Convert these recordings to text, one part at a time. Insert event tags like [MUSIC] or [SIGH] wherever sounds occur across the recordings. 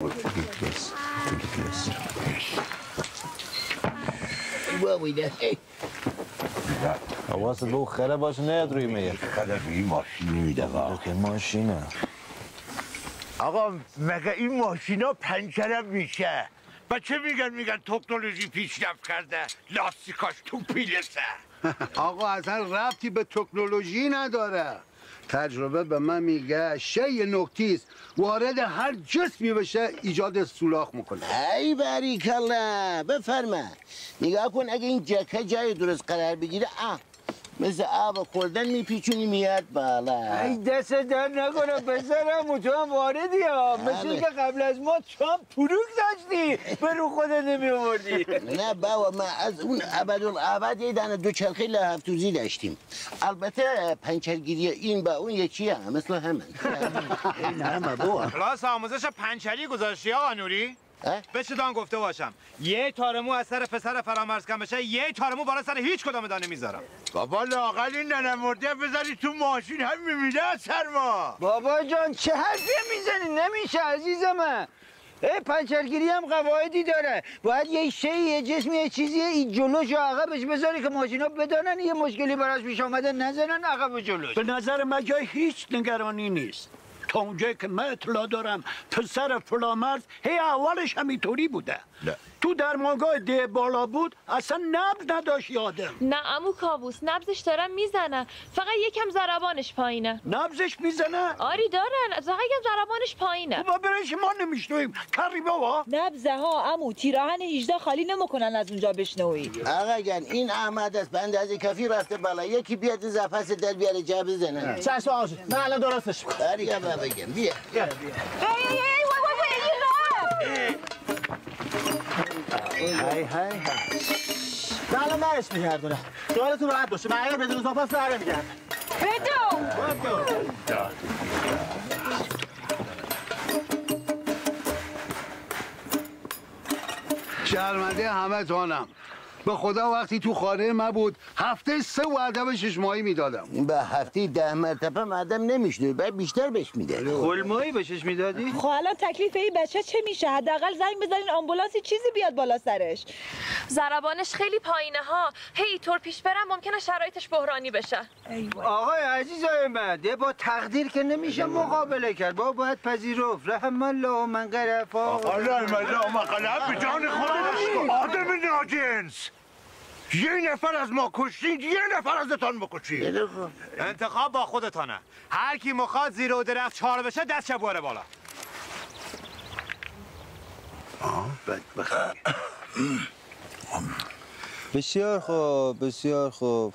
Ridiculous. Ridiculous. حواست به خره باشه نیاد روی میگه خدا این ماشین میده که ماشینه آقا مگه این ماشینا پنچرم میشه؟ بچه میگن؟ میگن تکنولوژی پیشرفت کرده. لاستیکاش تو پیلسه. [LAUGHS] آقا اصلا ربطی به تکنولوژی نداره. تجربه به من میگه شی نکتیست. وارد هر جسمی بشه ایجاد سولاخ می‌کنه. ای باریکلا بفرما. نگاه کن اگه این جکه جای درست قرار بگیره مثل آب خوردن میپیچونی میاد بالا. ای دست در نکنه پسرم و تو هم واردی ها. مثل بله. که قبل از ما تو هم پروک داشتی به رو خودت نمی آوردی نه بابا ما از اون ابدالعبد یه دانه دو چرخی لحفتوزی داشتیم. البته پنچرگیری این با اون یکی هم مثل همه. [LAUGHS] این همه بابا. کلاس آموزش پنچری گذاشتی آقا نوری؟ اه؟ به چدان گفته باشم؟ یه تارمو از سر پسر فرامرز کم بشه یه تارمو بالا سر هیچ کدام دانه می‌ذارم. بابا لاقل این ننه مرده بذاری تو ماشین هم میمیده از سرما. بابا جان چه حرفی می‌زنی؟ نمیشه عزیز من. ای پنچرگیری هم قواعدی داره. باید یه شی یه جسمی یه چیزی این جلوش و عقبش بذاری که ماشینا بدانن یه مشکلی براش پیش آمده نزنن عقب و جلوش. به نظر من جای هیچ نگرانی نیست. تا اونجایی که من اطلاع دارم پسر فلامرز هی اولش همینطوری بوده نه. تو درمانگاه ده بالا بود اصلا نبض نداشت یادم. نه امو کابوس نبزش دارن می‌زنن فقط یکم ضربانش پایینه. نبضش می‌زنه؟ آری دارن فقط یکم ضربانش پایینه. ما برش ما نمیشنویم؟ کاری بابا. نبزه ها امو تیراهن 18 خالی نمی‌کنن از اونجا بشنوی. آقا جان این احمد است بند از کافی رفته بالا. یکی بیاد این زفاس در بیاره جا بزنه. چشم آقا من الان درستش می‌کنم. که بابا بگم بیا. هی هی هی. الان برش میگردونم خیالتون راحت باشه. من اگر بدون زاپاس بره میگردم بدو. شرمنده همه تانم به خدا وقتی تو خانه من بود هفته سه وعده به شش ماهی می‌دادم. این به هفته ده مرتبه مردم نمیشنه باید بیشتر بهش میده خلمایی بهشش می‌دادی؟ خب الان تکلیف این بچه چه میشه؟ حداقل زنگ بزنین آمبولانسی چیزی بیاد بالا سرش. ضربانش خیلی پایینه ها. هی طور پیش برم ممکنه شرایطش بحرانی بشه. آقای عزیزای من با تقدیر که نمیشه مقابله کرد. با باید پذیرفت. رحم الله من آقا رحم الله مقلب به جان خودش. آدم ناجنس. یه نفر از ما کشتین یه نفر ازتان بکشید انتخاب با خودتانه. هر کی مخواد زیر و درخت چهار بشه دست باره بالا. بسیار خوب بسیار خوب.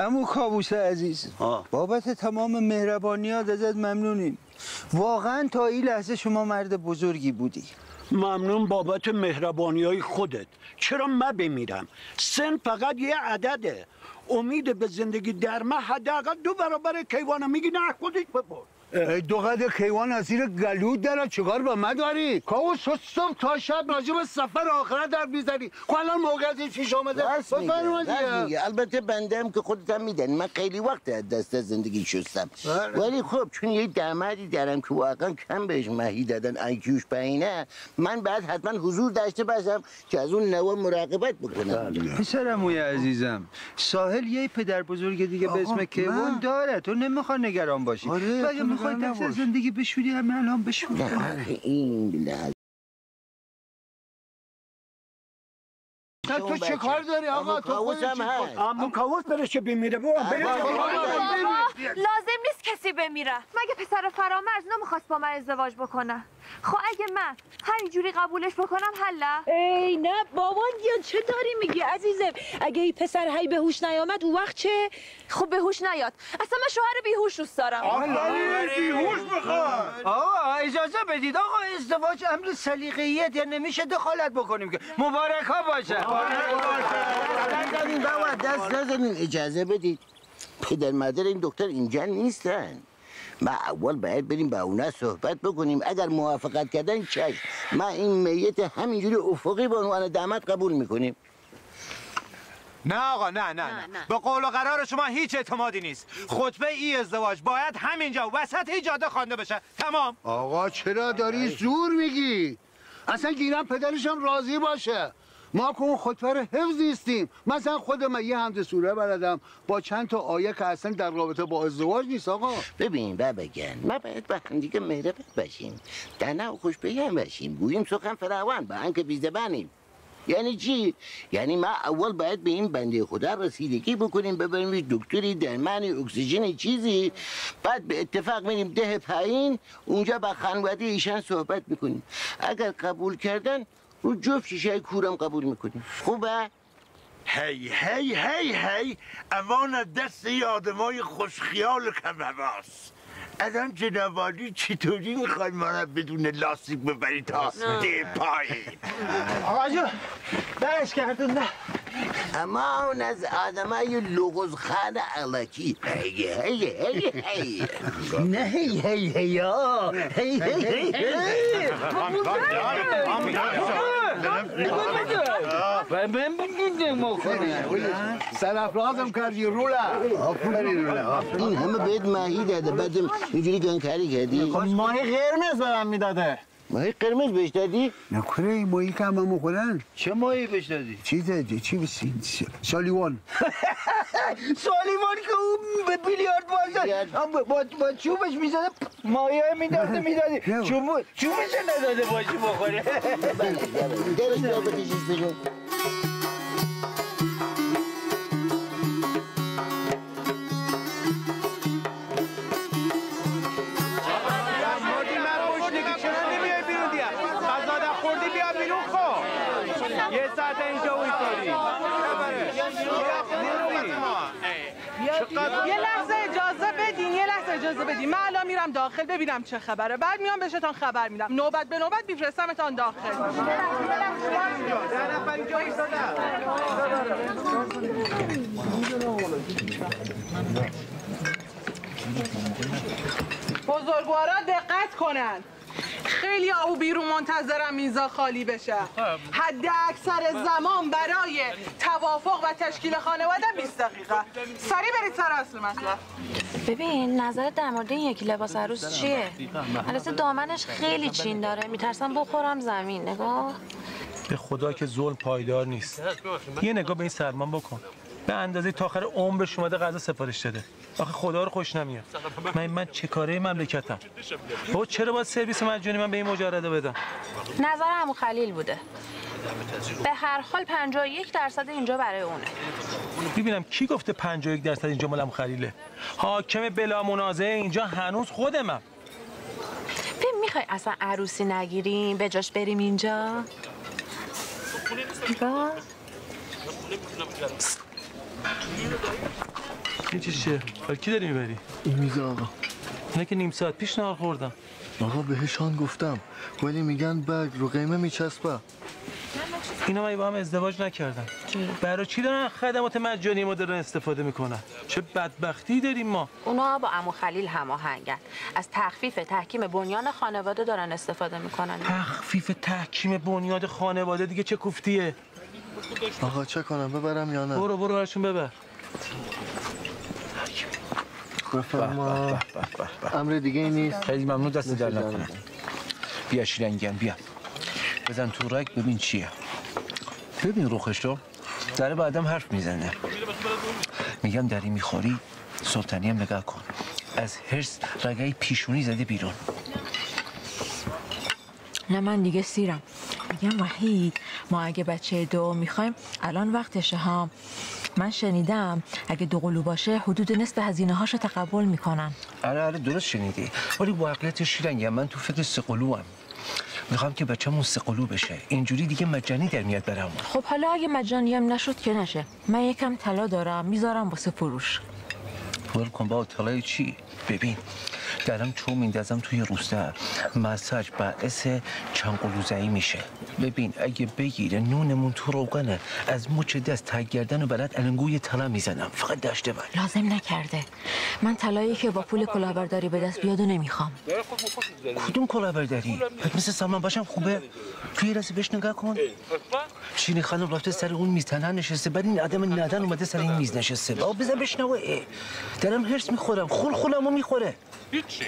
امو کابوس عزیز بابت تمام مهربانیات ازت ممنونیم. واقعا تا این لحظه شما مرد بزرگی بودی. ممنون بابت مهربانی های خودت. چرا من بمیرم؟ سن فقط یه عدده. امید به زندگی در من حداقل دو برابر کیوانم میگی نه خودت ببر دو قد کیوان از زیر گلود داره چیکار با من داری؟ کاو صبح تا شب راجع به سفر آخرت در می‌زنی. خب الان موقعیت پیش آمده؟ میگه البته بنده هم که خودت هم میدن من خیلی وقت از دست زندگی شستم. ولی خب چون یه دامادی دارم که واقعا کم بهش مهی دادن ایکیوش پایینه من بعد حتما حضور داشته باشم که از اون نوع مراقبت بکنم. پسرم موی عزیزم ساحل یه پدر بزرگ دیگه به اسم کیوان داره. تو نمی‌خواد نگران باشی. آره، می‌خوای دست نباش. زندگی بشوری همه الان بشور آخه این لحظه تو چه کار داری آقا؟ تو خودت هم چه هست. کار- امو کاووس برش که بمیره بابا بره. لازم نیست کسی بمیره. مگه پسر فرامرز نمی‌خواست با من ازدواج بکنه؟ خب اگه من هر جوری قبولش بکنم حله ای نه بابا یا چه داری میگی عزیزم؟ اگه این پسر هی به هوش نیامد اون وقت چه؟ خب به هوش نیاد. اصلا من شوهر بیهوش دوست دارم. بیهوش می‌خواد. آقا اجازه بدید. آقا ازدواج امر سلیقه‌ایه یا نمیشه دخالت بکنیم که. مبارک ها باشه. نزنین بابا دست نزنین اجازه بدید. پدر مادر این دکتر اینجا نیستن. ما اول باید بریم با اونا صحبت بکنیم. اگر موافقت کردن چشم ما این میت همینجوری افقی به عنوان داماد قبول می‌کنیم. نه آقا نه نه نه, نه، نه. به قول و قرار شما هیچ اعتمادی نیست. خطبه ای ازدواج باید همینجا وسط جاده خوانده بشه. تمام. آقا چرا داری زور میگی؟ اصلا گیرم پدرشم راضی باشه. ما که اون رو حفظ نیستیم. مثلا خود من یه حمد سوره بلدم. با چند تا آیه که اصلا در رابطه با ازدواج نیست آقا. ببین بابگن ما باید با هم دیگه مهربان باشیم. دنا و خوش هم باشیم. گوییم سخن فراوان با هم که بیزبانیم. یعنی چی؟ یعنی ما اول باید به این بنده خدا رسیدگی بکنیم ببریم یه دکتری درمان اکسیژن چیزی. بعد به اتفاق میریم ده پایین اونجا با خانواده ایشان صحبت می‌کنیم. اگر قبول کردن رو جفت شیشه کورم قبول می‌کنیم خوبه؟ هی هی هی هی امان دست یه آدمای خوشخیال و کم حواس الان جنابالی چطوری می‌خوای ما رو بدون لاستیک ببری تا ده پایین آقا جون درش کردون نه اما اون از آدمای لغزخان علکی هی هی هی هی نه هی هی هی ها هی هی هی هی سرفرازم کردی رولا آفرین رولا این همه بهت ماهی داده بعدم اینجوری گنکاری کردی. خب ماهی قرمز به من می‌داده. ماهی قرمز بهش دادی؟ نکنه این ماهی که همه مخورن چه ماهی بهش دادی؟ چیزه چی بسی سالیوان. [LAUGHS] سالیمان که اون به بیلیارد. بازه با, با, چوبش می‌زده ماهی می‌داده می‌دادی. نه. چوب چوبش نداده باشی بخوره درش بیا بکشیش خب یه ساعت اینجا ویساری یه لحظه اجازه بدین یه لحظه اجازه بدین. من الان میرم داخل ببینم چه خبره. بعد میام بهشتان خبر میدم. نوبت به نوبت میفرستمتان داخل. بزرگوارا دقت کنن. خیلی او بیرون منتظرم میزا خالی بشه. حد اکثر زمان برای توافق و تشکیل خانواده 20 دقیقه. سریع برید سر اصل مطلب. ببین نظرت در مورد این یکی لباس عروس چیه؟ البته دامنش خیلی چین داره. میترسم بخورم زمین. نگاه. به خدا که ظلم پایدار نیست. یه نگاه به این سلمان بکن. به اندازه تا آخر عمرش اومده غذا سفارش داده. آخه خدا رو خوش نمیاد. من من چه کاره مملکتم؟ بابا چرا باید سرویس مجانی من به این مجرده بدم؟ نظر همون خلیل بوده. به هر حال 51 درصد اینجا برای اونه. ببینم کی گفته 51 درصد اینجا مالم خلیله؟ حاکم بلا منازعه اینجا هنوز خودمم ببین می‌خوای اصلا عروسی نگیریم به جاش بریم اینجا؟ این چی چیه؟ حالا کی داری می‌بری؟ این میز آقا. نه که نیم ساعت پیش نهار خوردم. آقا بهشان گفتم. ولی میگن بگ رو قیمه میچسبه. اینا من با هم ازدواج نکردن برای چی دارن خدمات مجانی ما دارن استفاده می‌کنن؟ چه بدبختی داریم ما. اونا با امو خلیل هماهنگن از تخفیف تحکیم بنیان خانواده دارن استفاده می‌کنن. تخفیف تحکیم بنیاد خانواده دیگه چه کوفتیه؟ آقا چه کنم ببرم یا نه؟ برو برو برشون ببر. بفرما. امر دیگه ای نیست. خیلی ممنون دست در نکنه. بیا شیرنگم بیا. بزن تو رک ببین چیه. ببین روخش رو. داره با آدم حرف می‌زنه. میگم دری می‌خوری سلطانی هم نگاه کن. از هرس رگای پیشونی زده بیرون. نه من دیگه سیرم. میگم وحید ما اگه بچه دو می‌خوایم الان وقتشه ها. من شنیدم اگه دو قلو باشه حدود نصف هزینه هاشو تقبل می‌کنن. آره آره درست شنیدی. ولی واقعیت شیرنگم من تو فکر هم می‌خوام که بچه‌مون سقلو بشه. اینجوری دیگه مجانی در میاد برامون. خب حالا اگه مجانی هم نشد که نشه. من یکم طلا دارم می‌ذارم واسه فروش. ول کن با طلای چی؟ ببین درم چون میندازم توی روسته مساج باعث چنقلوزایی میشه. ببین اگه بگیره نونمون تو روغنه. از مچ دست تا گردن و برات الانگوی طلا می‌زنم. فقط داشته بر لازم نکرده. من طلایی که با پول کلاهبرداری به دست بیاد و نمی‌خوام. کدوم کلاهبرداری؟ مثل سلمان باشم خوبه؟ توی رسی بهش نگاه کن. چینی خانم رفته سر اون میز تنها نشسته. بعد این آدم ندن اومده سر این میز نشسته. بابا بزن بشنوه. دارم هرس می‌خورم. خول خولمو می‌خوره. هیچی.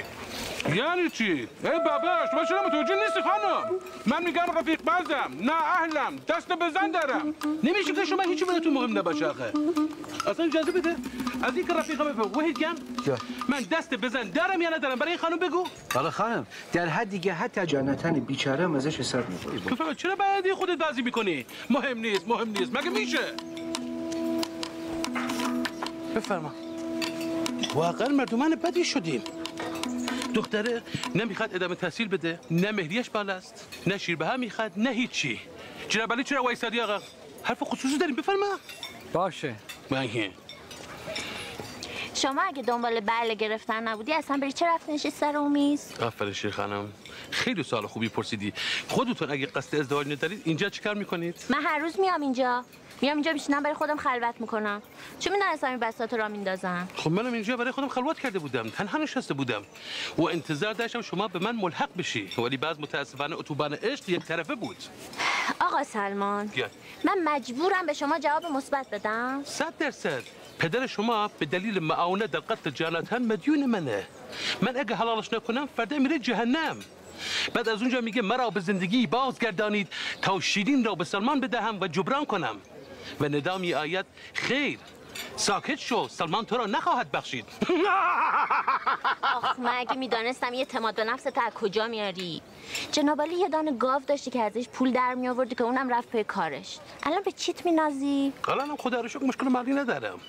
یعنی چی؟ ای باباش ما چرا متوجه نیستی خانم. من میگم رفیق بازم نه اهلم دست بزن دارم. نمیشه که شما هیچی براتون مهم نباشه آخه. اصلا اجازه بده. از این که رفیقم بفهم وحید گم. من دست بزن دارم یا ندارم؟ برای این خانم بگو. حالا خانم در حد دیگه حتی جانتن بیچاره هم ازش می‌کنی بفهم چرا بعدی خودت بازی می‌کنی؟ مهم نیست مهم نیست. مگه میشه؟ بفرما. واقعا مردمان بدی شدیم. دختره نمی‌خواد ادامه تحصیل بده نه مهریش بالاست نه شیر به هم می‌خواد نه هیچی. جناب علی چرا وایسادی آقا؟ حرف خصوصی داریم بفرما. باشه. من شما اگه دنبال بله گرفتن نبودی اصلا بری چه رفت نشی سر اون میز؟ آفرین شیر خانم. خیلی سوال خوبی پرسیدی. خودتون اگه قصد ازدواج ندارید اینجا چیکار می‌کنید؟ من هر روز میام اینجا. میام اینجا میشینم برای خودم خلوت می‌کنم. چون می‌دونستم این بساط را میندازم خب منم اینجا برای خودم خلوت کرده بودم. تنها نشسته بودم. و انتظار داشتم شما به من ملحق بشی. ولی بعض متاسفانه اتوبان عشق یک طرفه بود. آقا سلمان. من مجبورم به شما جواب مثبت بدم. صد درصد. پدر شما به دلیل معاونت در قتل جاناتان مدیون منه. من اگه حلالش نکنم فردا میره جهنم. بعد از اونجا میگه مرا به زندگی بازگردانید تا شیرین را به سلمان بدهم و جبران کنم. و ندامی آیت خیر. ساکت شو سلمان تو را نخواهد بخشید. آخ من اگه می‌دانستم یه اعتماد به نفس از کجا میاری؟ جنابالی یه دانه گاو داشتی که ازش پول در می آوردی که اونم رفت پی کارش. الان به چیت مینازی؟ الانم خدا رو شکر مشکل مالی ندارم.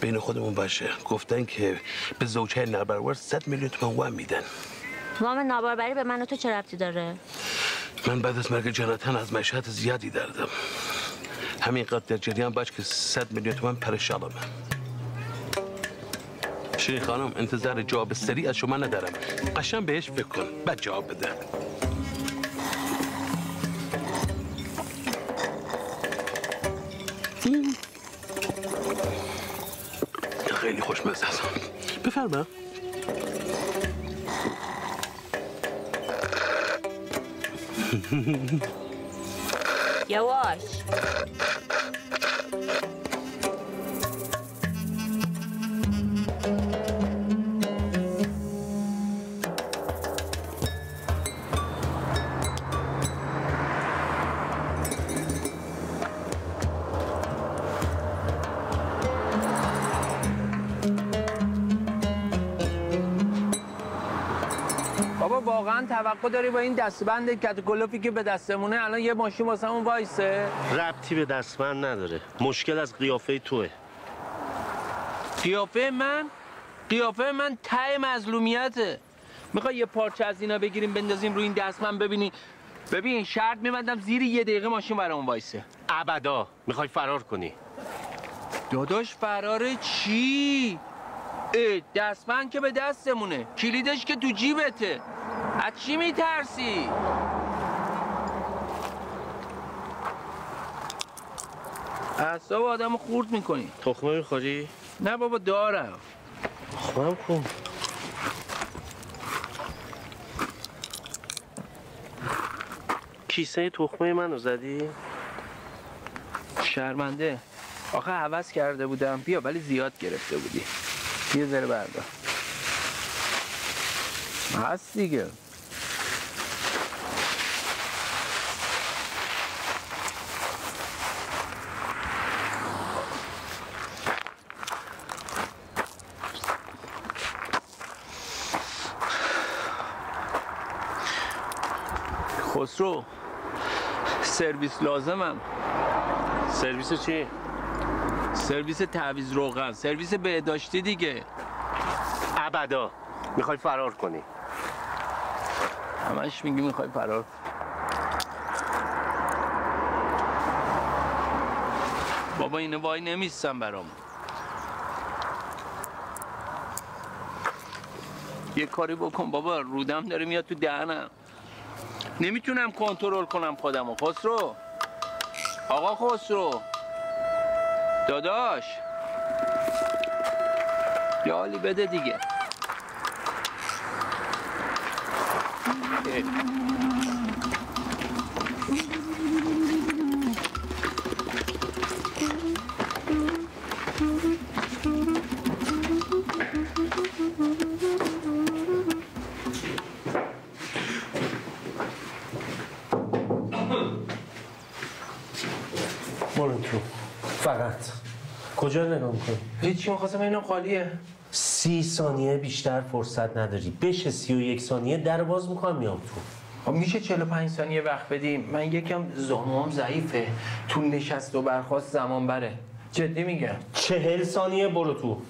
بین خودمون باشه. گفتن که به زوجه نابرابر 100 میلیون تومان وام میدن. وام نابرابری به من و تو چه ربطی داره؟ من بعد از مرگ جاناتان از مشهد زیادی دردم. همین قدر در جریان باش که 100 میلیون تومان پرشالمه شیرین خانم انتظار جواب سریع از شما ندارم. قشن بهش فکر کن. بعد جواب بده. خیلی خوشمزه است. بفرما. [LAUGHS] یواش بابا توقع داری با این دستبند کتکلوفی که به دستمونه الان یه ماشین واسمون وایسه؟ ربطی به دستمند نداره. مشکل از قیافه توه. قیافه من؟ قیافه من ته مظلومیته. می‌خوای یه پارچه از اینا بگیریم بندازیم روی این دستمند ببینی. ببین شرط میبندم زیر یه دقیقه ماشین برامون وایسه. ابدا. می‌خوای فرار کنی. داداش فرار چی؟ اه دستمند که به دستمونه. کلیدش که تو جیبته. از چی میترسی؟ اعصاب آدم خورد می‌کنی. تخمه می‌خوری؟ نه بابا دارم. خواهم کن کیسه تخمه منو زدی؟ شرمنده. آخه عوض کرده بودم. بیا ولی زیاد گرفته بودی. یه ذره بردار هست دیگه خسرو سرویس لازمم. سرویس چی؟ سرویس تعویض روغن. سرویس بهداشتی دیگه. ابدا. می‌خوای فرار کنی. همش میگی می‌خوای فرار بابا اینه وای نمیستم برام. یه کاری بکن بابا. رودم داره میاد تو دهنم. نمی‌تونم کنترل کنم خودمو. خسرو. آقا خسرو. داداش. یه حالی بده دیگه. برو تو فقط. کجا نگاه می‌کنی؟ هیچی می‌خواستم اینم خالیه. سی ثانیه بیشتر فرصت نداری. بشه سی و یک ثانیه در باز می‌کنم میام تو. خب میشه 45 ثانیه وقت بدیم. من یکم زانوام ضعیفه. تو نشست و برخواست زمان بره. جدی میگم. چهل ثانیه برو تو.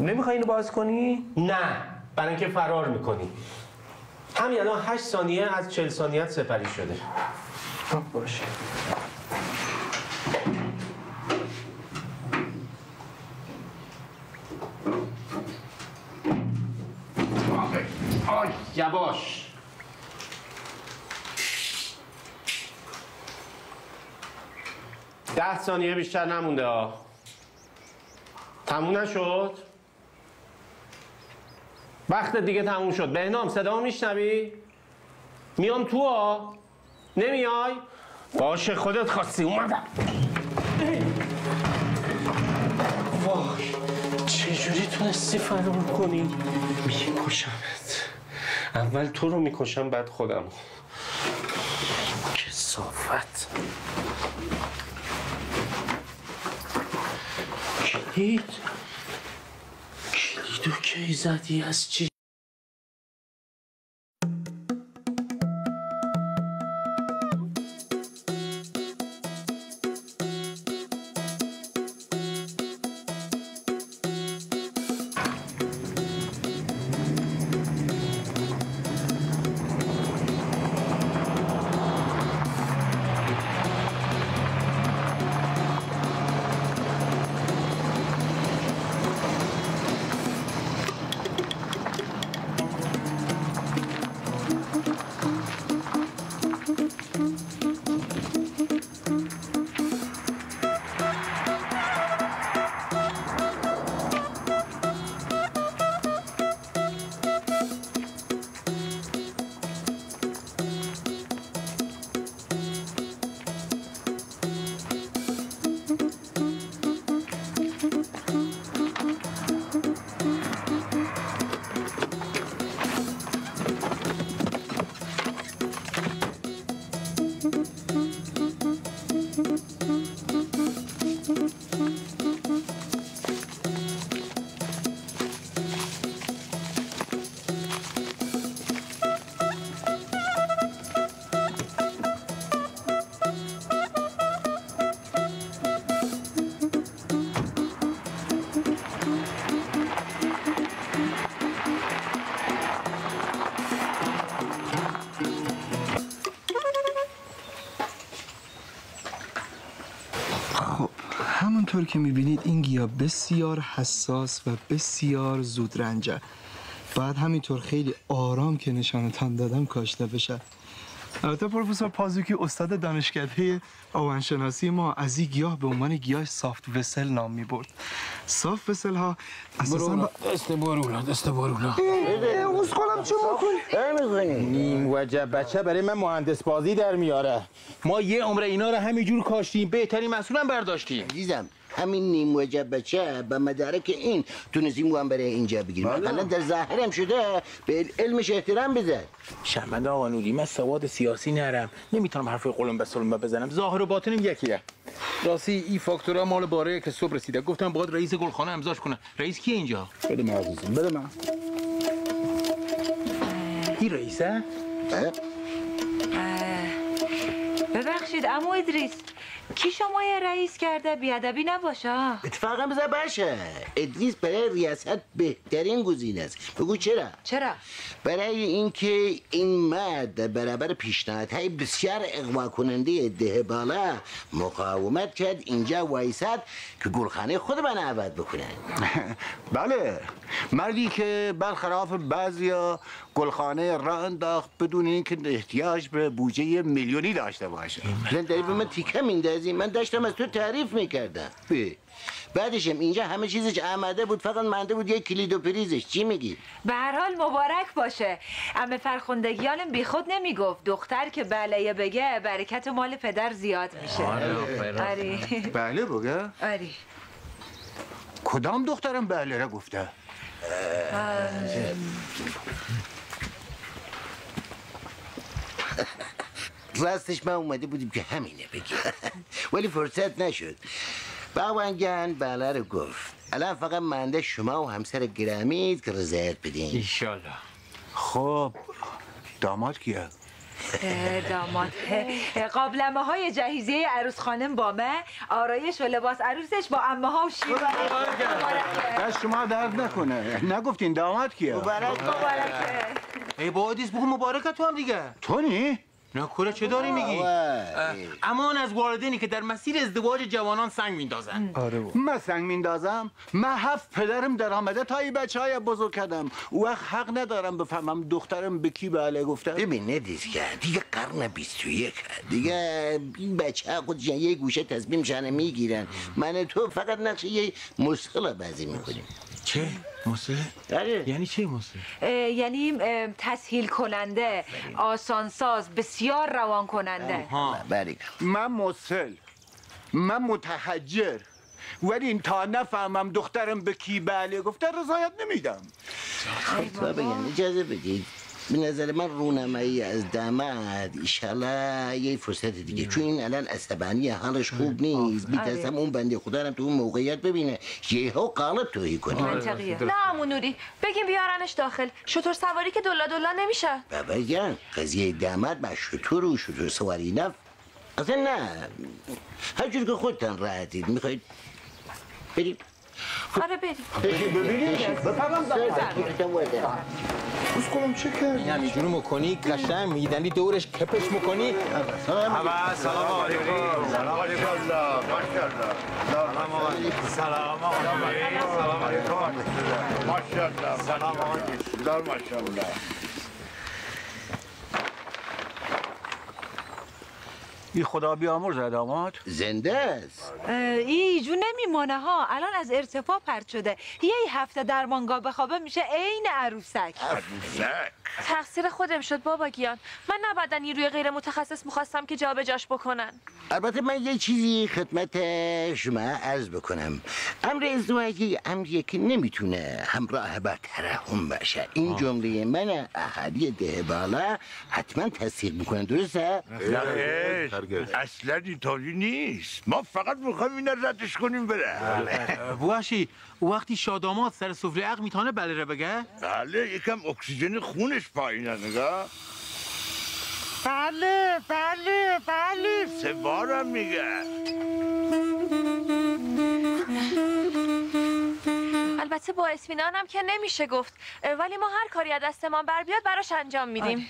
نمی‌خوای اینو باز کنی؟ نه برای اینکه فرار می‌کنی. همین الان هشت ثانیه از چهل ثانیت سپری شده. خب باشه. یواش ده ثانیه بیشتر نمونده ها. تموم نشد؟ وقت دیگه تموم شد. بهنام صدا میشنوی؟ میام تو ها. نمیای؟ باشه خودت خواستی. اومدم. وای چجوری تونستی فرار کنی؟ میکشمت. اول تو رو می‌کشم بعد خودم. کسافت کلید. کلیدو کی زدی؟ از چی؟ همونطور که می‌بینید این گیاه بسیار حساس و بسیار زودرنجه باید همینطور خیلی آرام که نشانتان دادم کاشته بشه. البته پروفسور پازوکی استاد دانشکده آوندشناسی ما از این گیاه به عنوان گیاه soft vessel نام می‌برد. soft vessel ها اساسا با... دست بارولا دست بارولا اوز خودم چه بکنی؟ نیم وجب بچه برای من مهندس بازی در میاره. ما یه عمر اینا رو همینجور کاشتیم. بهترین مسئولم برداشتیم. عزیزم همین نیم وجب بچه به مدارک این تونستیم هم برای اینجا بگیریم. بله. حالا در ظاهرم شده به علمش احترام بذار شرمند آقا نوری من سواد سیاسی نرم. نمی‌تونم حرف قلم به سلم بزنم. ظاهر و باطنم یکیه. راستی این فاکتورا مال باره که صبح رسیده. گفتم باید رئیس گلخانه امضاش کنه. رئیس کیه اینجا؟ بده من عزیزم بده من. این رئیسه؟ ببخشید امو ادریس. کی شما یه رئیس کرده؟ بیادبی نباشه؟ اتفاقا بذار باشه. ادریس برای ریاست بهترین گزینه است. بگو چرا؟ چرا؟ برای اینکه این مرد در برابر پیشنهادهای بسیار اغوا کننده ده بالا مقاومت کرد. اینجا وایساد که گلخانه خود من عوض بکنه. [LAUGHS] بله. مردی که برخلاف بعضیا گلخانه را انداخت بدون اینکه احتیاج به بودجه میلیونی داشته باشه. الان داری به من تیکه میندازی. من داشتم از تو تعریف می‌کردم. بعدشم اینجا همه چیزش آماده بود. فقط مانده بود یک کلید و پریزش. چی میگی؟ به هر حال مبارک باشه. اما فرخندگیانم بی خود نمی‌گفت. دختر که بله بگه برکت مال پدر زیاد میشه. آری بله بگه. آری کدام دخترم بله را گفته؟ [LAUGHS] راستش من اومده بودیم که همینه بگی. [LAUGHS] ولی فرصت نشد. باونگن بله رو گفت. الان فقط منده شما و همسر گرامیت که رضایت بدین. ایشالله خب داماد کیه؟ داماد. قابلمه های جهیزیه عروس خانم با مه آرایش و لباس عروسش با امه ها و شیوه دست شما درد نکنه. نگفتین داماد کیه؟ ای با آدیس بگو مبارکت تو هم دیگه. تو نی؟ نه کوره چه داری میگی؟ امان از والدینی که در مسیر ازدواج جوانان سنگ میندازن. آره من سنگ میندازم؟ من هفت پدرم در آمده تا این بچه های بزرگ کردم. او وقت حق ندارم بفهمم دخترم به کی بله گفته ببین ندیز که دیگه قرن 21 دیگه این بچه ها خودشن یه گوشه تصمیم شنه می‌گیرن. من تو فقط نقش یه مسخل بازی می‌کنیم. چه؟ موسیقی؟ آره یعنی چه موسیقی؟ یعنی تسهیل کننده آسانساز بسیار روان کننده. من مسل من متحجر. ولی این تا نفهمم دخترم به کی بله گفته رضایت نمیدم. خب بگم اجازه بدید به نظر من رونمایی از داماد ایشالا یه فرصت دیگه. چون این الان عصبانی حالش خوب نیست. میترسم اون بنده خدا رو تو اون موقعیت ببینه. یهو قالب توهی کنه. نه امون نوری. بگیم بیارنش داخل. شطور سواری که دلا دلا نمیشه. بابا جان قضیه داماد با شطور و شطور سواری نف اصلا نه. هر جور که خودتان راحتید. می‌خواید بریم آره بریم. ببینید بس کنم چه کردی؟ این همینجوری مکنی قشنگ میدنی دورش کپش مکنی اول سلام علیکم. سلام علیکم. سلام علیکم. سلام علیکم. سلام علیکم. ماشاءالله. سلام ماشاءالله. این خدا بیامرز داماد زنده است. ایجو نمیمانه ها. الان از ارتفاع پرت شده. یه هفته در مانگاه بخوابه میشه عین عروسک. تقصیر خودم شد بابا گیان. من نباید نیروی غیر متخصص می‌خواستم که جابجاش بکنن. البته من یه چیزی خدمت شما عرض بکنم. امر ازدواجی امریه که نمی‌تونه همراه با ترحم باشه. این جمله من اهالی ده بالا حتما تصدیق می‌کنن درسته؟ نه اصلا اینطوری نیست. ما فقط می‌خوایم این ردش کنیم بره. بوشی وقتی شادامات سر سفره عق می‌تونه بله رو بگه؟ بله یکم اکسیژن خونش پایینه نگاه. بله بله بله. سه بارم میگه. البته با اطمینانم که نمیشه گفت. ولی ما هر کاری از دستمان بر بیاد براش انجام میدیم.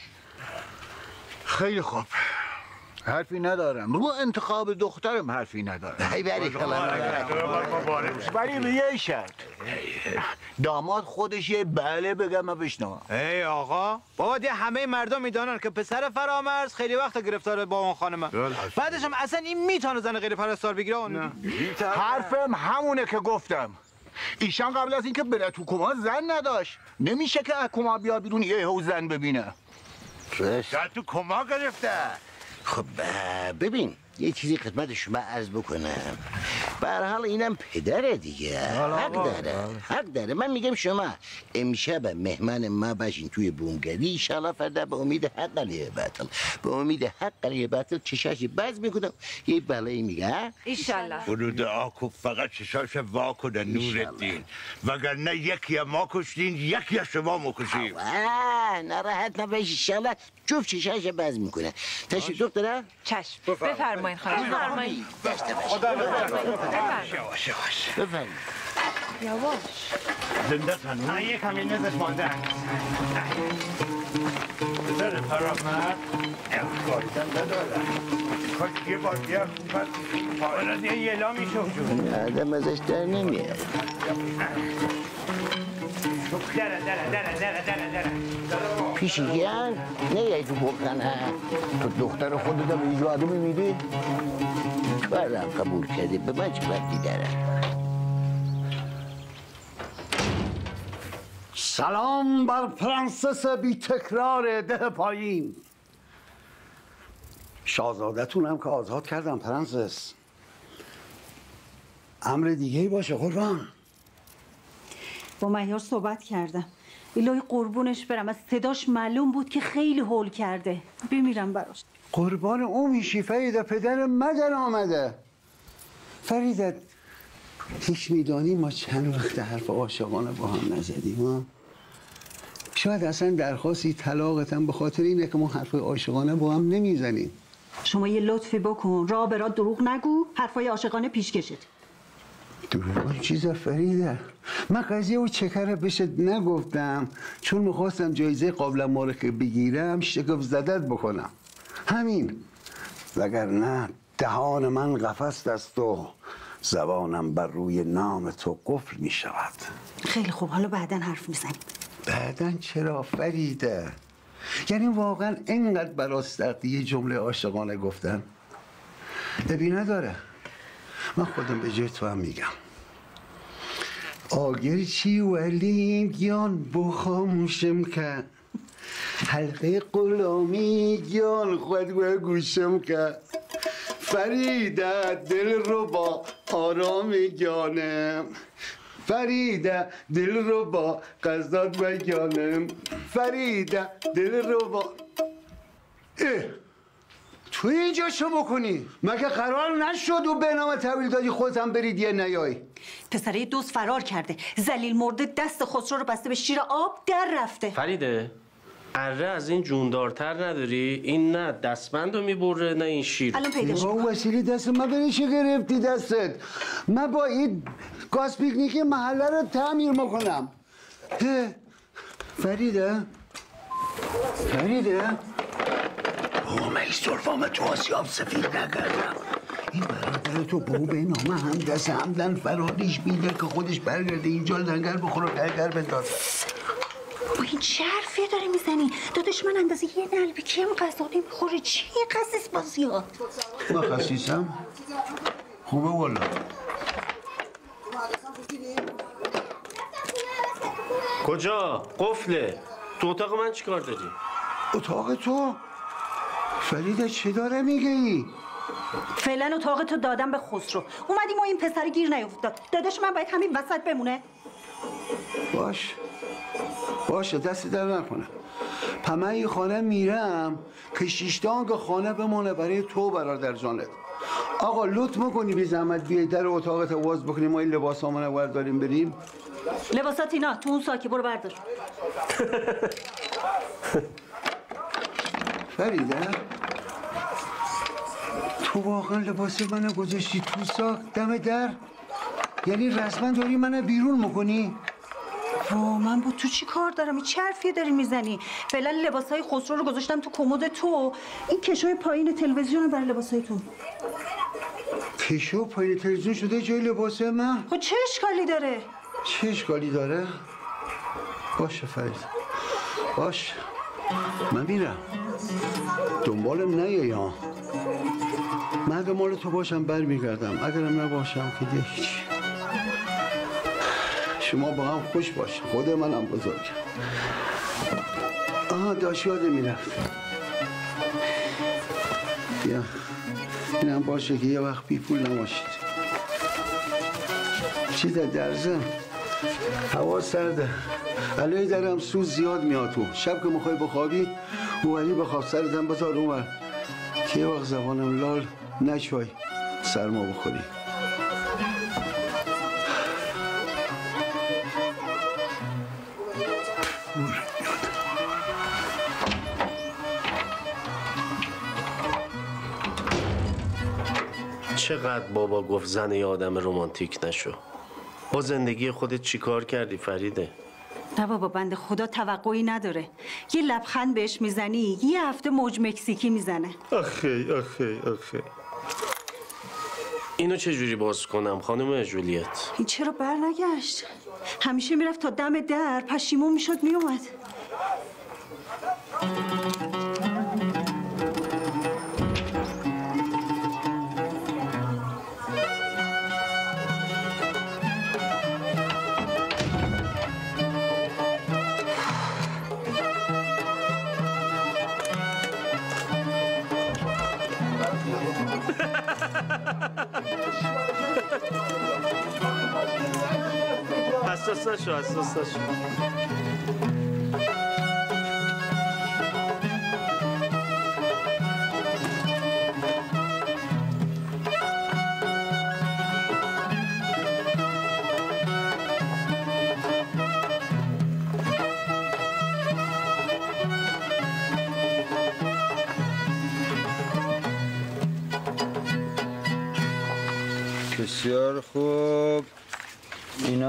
خیلی خوب. حرفی ندارم. رو انتخاب دخترم حرفی ندارم. ای بری ولی به یه شرط. داماد خودش یه بله بگم من بشنوم. ای آقا بابا دیگه همه مردم می‌دانن که پسر فرامرز خیلی وقت گرفتار با اون خانمه بعدش هم اصلا این می‌تونه زن غیر پرستار بگیره اون حرفم همونه که گفتم. ایشان قبل از اینکه بره تو کما زن نداشت. نمیشه که از کما بیا بیرون یه هو زن ببینه. تو کما گرفته. خب ببین یه چیزی خدمت شما عرض بکنم. به هر حال اینم پدره دیگه. حق داره. حق داره. من میگم شما امشب مهمان ما باشین توی بونگری. ایشالا فردا به امید حق علیه باطل به امید حق علیه باطل چشاشی باز می‌کنم. یه بلایی میگه ایشالله خدا دعا کن فقط چشاش وا کنه نور الدین وگرنه یکی ما کشتین یکی شما مکشیم آه ناراحت نباش ایشالا جفت چشاش باز می‌کنه. تشریف دختره؟ چشم. بفرمایین خانم. بفرمایید. داشته خدا یواش یواش. بفرمایید یواش. زنده تنو یه کمی نزش مانده. پسر نداره. کاش یه بار یه میشه آدم ازش در نمیاد. دره دره دره دره دره دره. پیشیگیان نه تو بکنه. تو دختر خودت اینجا آدم میدی؟ کارم قبول کردی. به من چه ربطی داره سلام بر پرنسس بی تکرار ده پایین. شاهزادتون هم که آزاد کردم پرنسس. امر دیگه باشه قربان. با مهیار صحبت کردم. الهی قربونش برم. از صداش معلوم بود که خیلی هول کرده. بمیرم براش. قربان اون شیفه ده پدر مدن آمده؟ فریدت هیچ میدانی ما چند وقت حرف عاشقانه با هم نزدیم ها؟ شاید اصلا درخواستی طلاقتم به خاطر اینه که ما حرف عاشقانه با هم نمی‌زنیم. شما یه لطفی بکن. را به را دروغ نگو. حرفای عاشقانه پیش کشید دروغ چیز فریده. من قضیه و چکره بهش نگفتم. چون می‌خواستم جایزه قابل مارکه بگیرم شگفت زدت بکنم. همین. وگرنه دهان من قفس است و زبانم بر روی نام تو قفل می شود خیلی خوب. حالا بعدا حرف می‌زنیم. بعدا چرا فریده؟ یعنی واقعا اینقدر براست یه جمله عاشقانه گفتن. ابی نداره. من خودم به جای تو هم میگم. آگر چی ولی گیان بو خاموشم که حلقه غلامی گیان خود و گوشم که فریده دل رو با آرام گیانم. فریده دل رو با قصدات و فریده دل رو با اه. تو اینجا چه بکنی؟ مگه قرار نشد و به نام طویل دادی خودت هم برید یه نیای؟ پسره دوست فرار کرده. زلیل مرده دست خسرو رو بسته به شیر آب در رفته. فریده اره از این جوندارتر نداری؟ این نه دستبند رو می‌بره نه این شیر. الان پیداش با وسیله دست من بری چه گرفتی دستت؟ من با این گاز پیکنیکی محله رو تعمیر می‌کنم. فریده؟ فریده؟ او من این تو آسیاب سفید نکردم این برادر تو بو به نامه هم دست همدن فراریش بیده که خودش برگرده اینجا لنگر بخوره گرگر بندازه با این چه حرفی داری می‌زنی؟ داداش من اندازه یه نلبی کیم غذا می‌خوره چی قصیص بازی ها ما خسیسم خوبه والا کجا؟ قفله تو اتاق من چیکار داری؟ اتاق تو؟ فریده چی داره میگه ای؟ فعلا اتاق تو دادم به خسرو. اومدیم و این پسر گیر نیفتاد. داداش من باید همین وسط بمونه. باش. باشه دست در نکنه. پمه این خانه میرم که شیشتانگ خانه بمونه برای تو برادر جانت. آقا لطف می‌کنی بی زحمت بیای در اتاقت واز بکنیم. ما این لباس رو برداریم بریم. لباسات اینا تو اون ساکی برو بردار. [LAUGHS] فریده تو واقعا لباس منو گذاشتی تو ساک دم در؟ یعنی رسما داری منو بیرون می‌کنی؟ وا من با تو چی کار دارم؟ این چه داری می‌زنی؟ فعلا لباس های خسرو رو گذاشتم تو کمد تو. این کشوی پایین تلویزیون برای لباس های تو. کشو پای تلویزیون شده جای لباس من؟ خب چه اشکالی داره؟ چه اشکالی داره؟ باشه فرید. باش من میرم. دنبالم نیایی ها من اگه مال تو باشم برمیگردم. اگرم نباشم که دیگه شما با هم خوش باشید خود منم بزرگ. آها داشت یاده می‌رفت. بیا. اینم باشه که یه وقت بی پول نباشید. چی در درزم هوا سرده. علیه درم سوز زیاد میاد تو. شب که می‌خوای بخوابی اولی بخواب سرتم بذار اونور که وقت زبانم لال نشوی. سرما بخوری. چقدر بابا گفت زن یه آدم رمانتیک نشو؟ با زندگی خودت چیکار کردی فریده؟ نه بابا بنده خدا توقعی نداره. یه لبخند بهش می‌زنی یه هفته موج مکزیکی می‌زنه. آخی آخی آخی. اینو چه جوری باز کنم خانم جولیت؟ این چرا بر نگشت همیشه می‌رفت تا دم در پشیمون می‌شد میومد. حساس نشو حساس نشو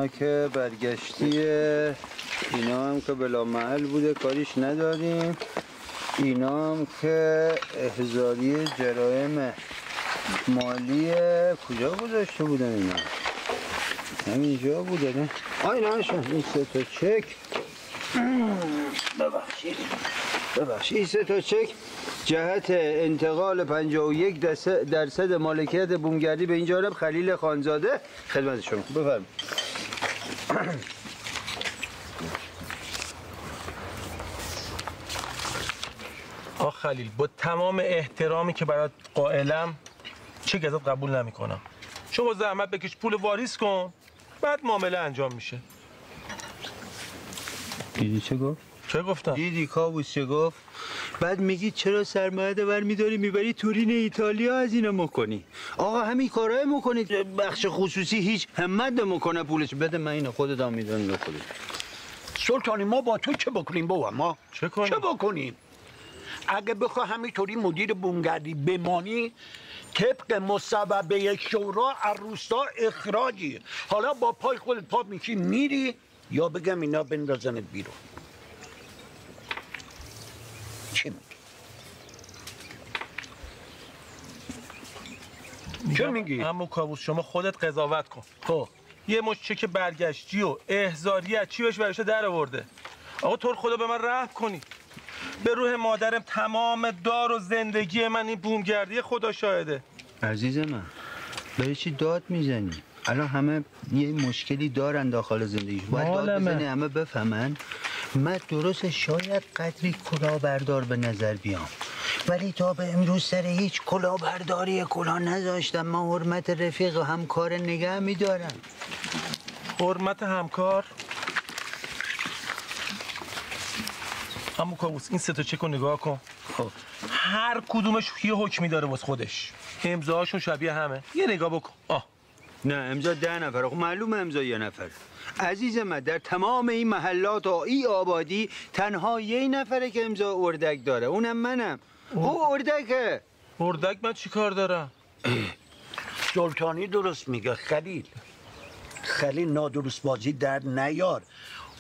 که برگشتیه اینا هم که بلا محل بوده کاریش نداریم. اینا هم که احزاری جرایم مالیه کجا گذاشته بودن اینا؟ همینجا بوده نه؟ آه اینا این سه تا چک. ببخشید. ببخشید. این سه تا چک جهت انتقال 51 درصد- مالکیت بومگردی به این جانب خلیل خانزاده. خدمت شما. بفرمایید. آخ خلیل با تمام احترامی که برات قائلم چه ازت قبول نمی‌کنم. شما زحمت بکش پول واریس کن. بعد معامله انجام میشه. دیدی چه گفت؟ چه گفتم؟ دیدی کابوس چه گفت؟ بعد میگی چرا سرمایه ور میداری؟ می‌بری تورین ایتالیا از اینا مکنی آقا همین کارهای مکنید بخش خصوصی هیچ همت نمی‌کنه پولش. بده من اینو خودت هم می‌دونی خودت سلطانی ما با تو چه بکنیم بابا؟ ما چه کنیم؟ چه بکنیم؟ اگه بخوا همینطوری مدیر بومگردی بمانی طبق مصوبه شورا از روستا اخراجی. حالا با پای خودت پا میشی میری یا بگم اینا بندازنت بیرون. چی میگی؟ چه میگی؟ اما کابوس شما خودت قضاوت کن. خب یه مش چک برگشتی و احزاری از چی بهش برشته در آورده؟ آقا تو خدا به من رحم کنی. به روح مادرم تمام دار و زندگی من این بومگردی خدا شاهده. عزیز من برای چی داد می‌زنی؟ الان همه یه مشکلی دارن داخل زندگی باید داد. بزنی همه بفهمن. من درست شاید قدری کلاهبردار به نظر بیام. ولی تا به امروز سر هیچ کلاهبرداری کلاه نذاشتم. من حرمت رفیق و همکار نگه میدارم حرمت همکار؟ اما کابوس این سه تا چک رو نگاه کن. خب. هر کدومش یه حکمی داره واسه خودش. امضاهاشون شبیه همه. یه نگاه بکن. آه. نه امضا ده نفر. خب معلومه امضا یه نفر. عزیز من در تمام این محلات و این آبادی تنها یه نفره که امضا اردک داره. اونم منم. او اردکه. اردک من چی کار دارم؟ [CLEARS THROAT] سلطانی درست میگه خلیل. خلیل نادرست بازی در نیار.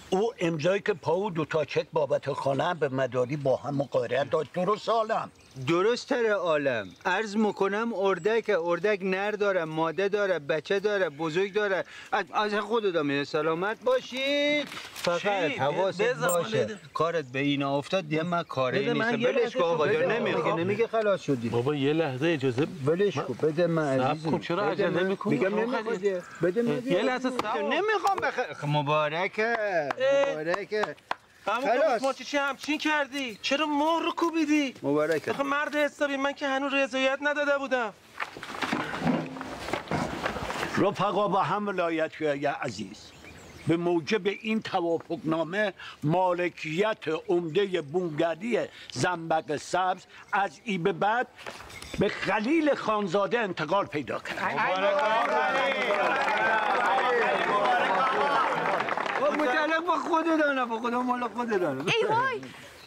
او امضایی که پاو دو تا چک بابت خانه به مداری با هم مقایرت داشت. درست عالم درست تر عالم. عرض می‌کنم اردک اردک نر داره ماده داره بچه داره بزرگ داره. از, خود دامه سلامت باشید. فقط؟ حواست باشه. کارت به اینا افتاد دیگه من کاری نیست بلش کن آقا نمیگه نمیگه خلاص شدی. بابا یه لحظه اجازه. ولش کن بده من عزیزم. کن، چرا بده عجله من. می‌کنی؟ میگم نمی‌خواد. بده من یه لحظه. نمی‌خوام بخ مبارکه. مبارکه. خلاص. ما چی همچین کردی؟ چرا مهر رو کوبیدی؟ مبارکه آخه مرد حسابی من که هنوز رضایت نداده بودم. رفقا با هم ولایت یا عزیز. به موجب این توافقنامه مالکیت عمده بومگردی زنبق سبز از ای به بعد به خلیل خانزاده انتقال پیدا کرد. متعلق با خودتانه با خدا مال خودتانه ای وای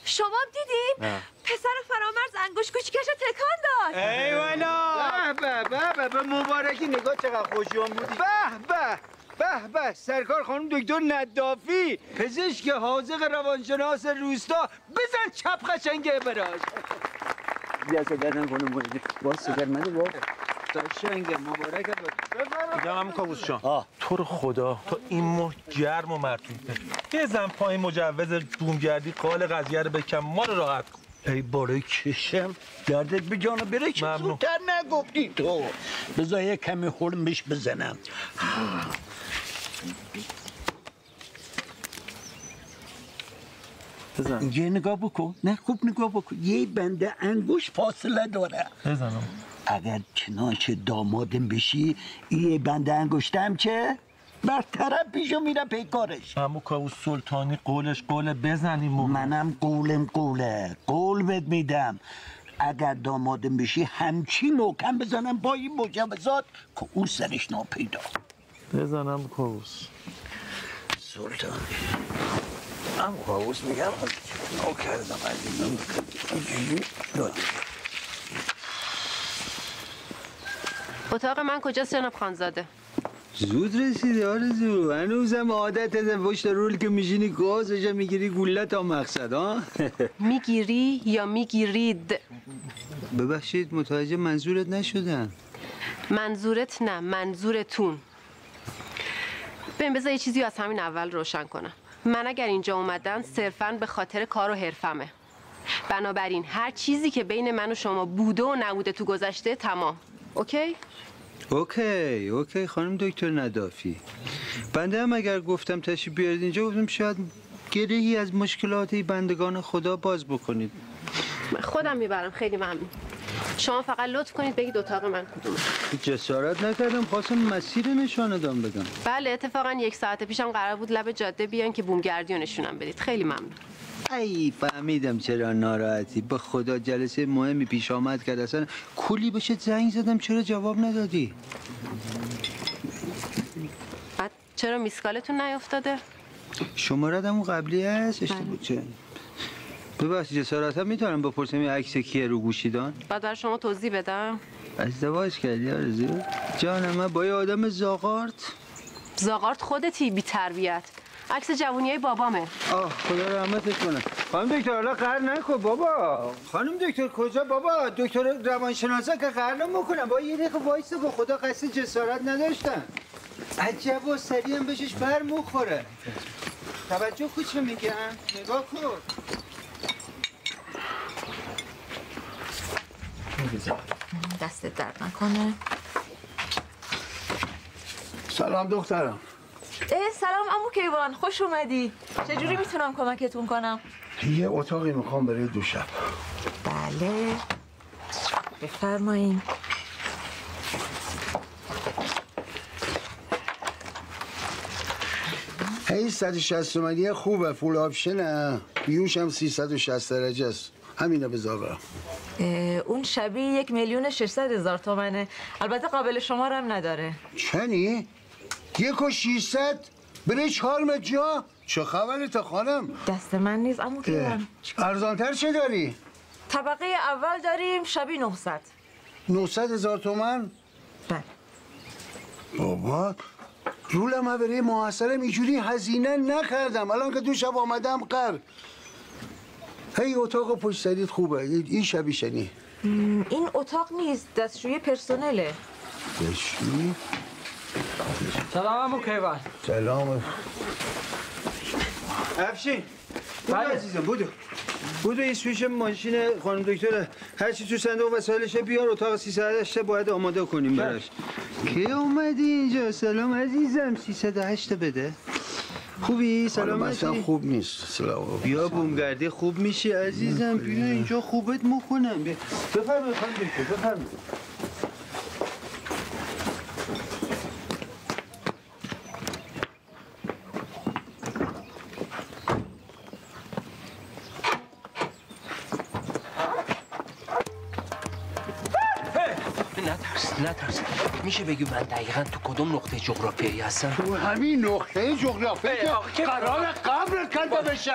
شما دیدین؟ نه. پسر فرامرز انگوش کوچیکش رو تکان داد. ای والا. به به به به مبارکی نگاه چقدر خوشیان بودی. به به به به سرکار خانم دکتر ندافی پزشک حاضق روانشناس روستا بزن چپ قشنگه براش. بیا سگر نکنه مورد باز سگر مده با قشنگه مبارکه میگم هم کابوس جان. تو رو خدا. تا این ماه گرم و مرتوب یه زن پای مجوز بومگردی قال قضیه رو بکن ما رو راحت کن. ای باره چشم دردت به جانو بره چه ممنون. زودتر نگفتی تو. بذار یه کمی خورم بهش بزنم. بزن. یه نگاه بکن. نه خوب نگاه بکن. یه بنده انگوش فاصله داره. بزنم اگر چنانچه دامادم بشی یه بنده انگشتم که برطرف پیشو میره پیکارش. همو کابوس سلطانی قولش قول بزنیم منم قولم قوله. قول بد میدم. اگر دامادم بشی همچی محکم بزنم با این مجوزات که اون سرش ناپیدا. بزنم کابوس سلطان. هم قاوس میگم. او کردم از این اینجوری اتاق من کجاست جناب خانزاده؟ زود رسیدی آرزو. هنوزم عادت پشت رول که میشینی گازش می‌گیری گوله تا مقصد ها؟ [LAUGHS] می‌گیری یا می‌گیرید؟ ببخشید متوجه منظورت نشدم. منظورت نه منظورتون. ببین بذار یه چیزی از همین اول روشن کنم. من اگر اینجا اومدن صرفا به خاطر کار و حرفمه. بنابراین هر چیزی که بین من و شما بوده و نبوده تو گذشته تمام. okay؟ okay okay خانم دکتر ندافی بنده هم اگر گفتم تشریف بیارید اینجا گفتم شاید گرهی از مشکلات بندگان خدا باز بکنید. خودم می‌برم خیلی ممنون. شما فقط لطف کنید بگید اتاق من کدومه. جسارت نکردم خواستم مسیر نشانه دام بدم بله اتفاقا یک ساعت پیشم قرار بود لب جاده بیان که بومگردی رو نشونم بدید. خیلی ممنون. ای فهمیدم چرا ناراحتی. به خدا جلسه مهمی پیش آمد کرد اصلا کلی بشه زنگ زدم چرا جواب ندادی؟ بعد چرا میسکالتون نیافتاده شمارت اون قبلی هست؟ اشتباه چه؟ ببخشید جسارت هم می‌تونم بپرسم این عکس کیه رو گوشیدان؟ بعد برای شما توضیح بدم. ازدواج کردی آرزو؟ جان من با یه آدم زاغارت. زاغارت خودتی بی تربیت. عکس جوونی های بابامه. آه خدا رحمتش کنه. خانم دکتر حالا قهر نکن بابا. خانم دکتر کجا بابا؟ دکتر روانشناسا که قهر نمی‌کنم با یه دقیقه وایسا با خدا قصد جسارت نداشتن. عجب و سریع هم بهشش بر مخوره توجه کن چه میگم نگاه کن. دستت درد نکنه. سلام دخترم. اه سلام امو کیوان خوش اومدی. چجوری می‌تونم کمکتون کنم؟ یه اتاقی می‌خوام برای دو شب. بله. بفرمایین. هی 160 تومنی خوبه فول آپشنه بیوش هم 360 درجه است. همینو بذار اه، اون شبیه یک میلیون 600 هزار تومنه. البته قابل شمار هم نداره. چنی؟ یک و 600 برای چهار متر چه خبرته خانم؟ دست من نیست امو کیوان ارزانتر چه داری؟ طبقه اول داریم شبی 900 900 هزار تومن؟ بله. بابا رولم برای محصرم اینجوری هزینه نکردم. الان که دو شب آمدم قر. هی اتاق پشت سریت خوبه. این شبی شنی. م، این اتاق نیست دستشوی پرسنله. بشی سلام امو کیوان. سلام. افشین. بله. عزیزم بودو. بودو این سویش ماشین خانم دکتره. هرچی تو صندوق وسایلشه بیار اتاق 308 باید آماده کنیم براش. کی اومدی اینجا؟ سلام عزیزم 308 بده. خوبی؟ سلام سلامتی؟ خوب نیست. سلام. بیا بومگردی خوب میشی عزیزم. بیا اینجا خوبت می‌کنم بیا. بفرمایید خانم دکتر بفرمایید. بگی من دقیقا تو کدوم نقطه جغرافیایی هستم؟ تو همین نقطه جغرافیایی که قرار قبر کرده بشه.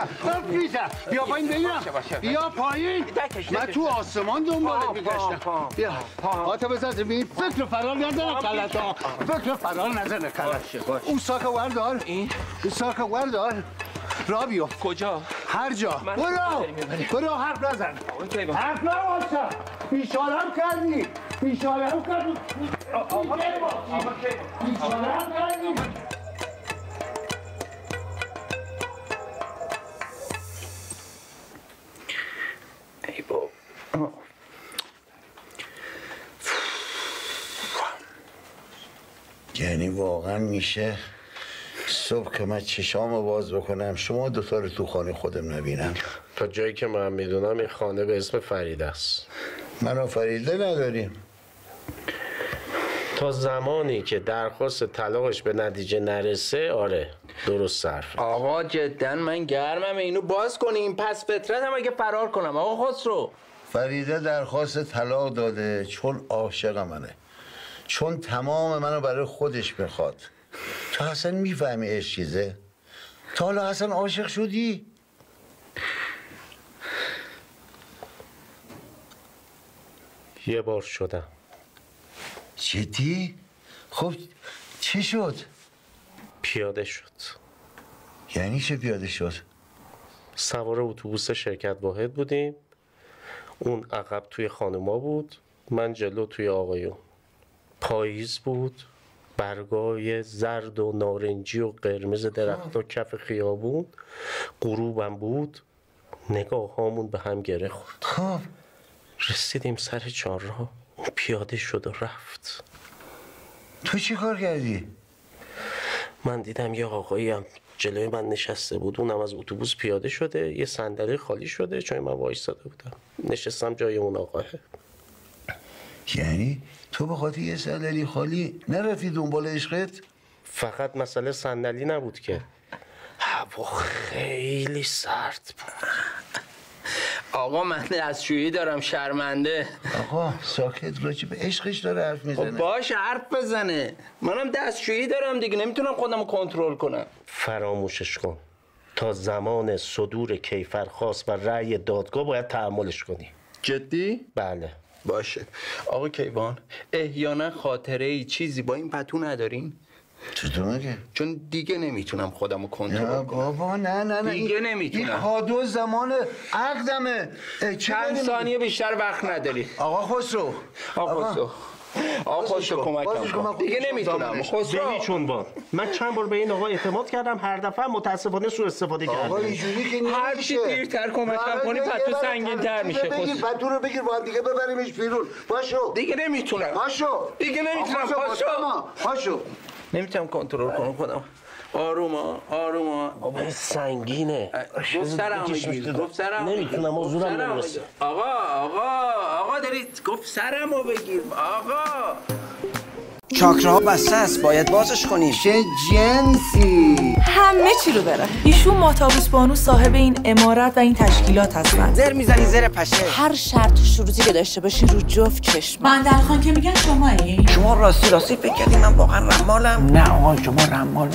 بیا بیا. پایین ببینم بیا پایین. من تو آسمان دنبالت میگشتم. بیا. آتا بزن زمین. فکر فرار نزنه کلت ها فکر فرار نزنه کلت اون ساک وردار. این؟ اون ساک وردار. را بیا کجا؟ هر جا. برو. برو حرف نزن. حرف نباشا بیشارم کردی بیشارم کردی. بیشارم کردی. ای بابا. یعنی واقعا میشه صبح که من چشامو باز بکنم شما دوتا رو تو خانه خودم نبینم. تا جایی که من می‌دونم این خانه به اسم فرید است. من و فریده نداریم. تا زمانی که درخواست طلاقش به نتیجه نرسه آره درست صرف. آقا جدا من گرمم اینو باز کنیم. پس فطرت هم اگه فرار کنم. آقا خسرو. فریده درخواست طلاق داده چون عاشق منه. چون تمام منو برای خودش می‌خواد. تو اصلا می‌فهمی عشق چیزه؟ تا حالا اصلا عاشق شدی؟ یه بار شدم. جدی؟ خب چی شد؟ پیاده شد. یعنی چه پیاده شد؟ سوار اتوبوس شرکت واحد بودیم. اون عقب توی خانوما بود. من جلو توی آقایون. پاییز بود. برگای زرد و نارنجی و قرمز درخت و کف خیابون غروبم بود. نگاه هامون به هم گره خورد. خب. رسیدیم سر چهارراه. اون پیاده شد و رفت. تو چی کار کردی؟ من دیدم یه آقایی هم جلوی من نشسته بود. اونم از اتوبوس پیاده شده. یه صندلی خالی شده. چون من وایستاده بودم. نشستم جای اون آقاه. یعنی تو به خاطر یه صندلی خالی نرفتی دنبال عشقت؟ فقط مسئله صندلی نبود که. هوا خیلی سرد بود. آقا من دستشویی دارم شرمنده. آقا ساکت راجع به عشقش داره حرف خب می‌زنه باش حرف بزنه. منم دستشویی دارم دیگه نمی‌تونم خودم رو کنترل کنم. فراموشش کن. تا زمان صدور کیفرخواست و رأی دادگاه باید تحملش کنی. جدی؟ بله. باشه. آقا کیوان احیانا خاطره ای چیزی با این پتو ندارین؟ چطور مگه؟ چون دیگه نمی‌تونم خودم رو کنترل کنم. بابا نه نه نه. دیگه نمی‌تونم. این کادو زمان عقدمه. چند ثانیه بیشتر وقت نداری. آقا خسرو. آقا. خسرو. آقا خسرو کمکم کن دیگه نمی‌تونم. خسرو. چون با. من چند بار به این آقا اعتماد کردم هر دفعه متاسفانه سوء استفاده کرده آقا اینجوری که نمیشه. هر چی دیرتر کمکم کنی پتو سنگین‌تر ترتیب میشه، بگیر خسرو. پتو رو بگیر با هم دیگه ببریمش بیرون. پاشو. دیگه نمی‌تونم. پاشو. دیگه نمی‌تونم. پاشو پاشو. نمی‌تونم کنترل کنم خودم. آروما آروما بابا سنگینه. گفت سرم بگیر گفت سرم نمی‌تونم. حضورم نمی‌رسه. آقا آقا آقا دارید گفت سرم رو بگیر. آقا. چاکراها بسته است باید بازش کنیم. چه جنسی. همه چی رو داره ایشون ماتابوس بانو صاحب این امارت و این تشکیلات هستن. زر می‌زنی زر پشه. هر شرط شروطی که داشته باشی رو جفت چشم بندر خان که میگن شما شما راستی راستی فکر کردی من واقعا رمالم. نه آقا شما رمال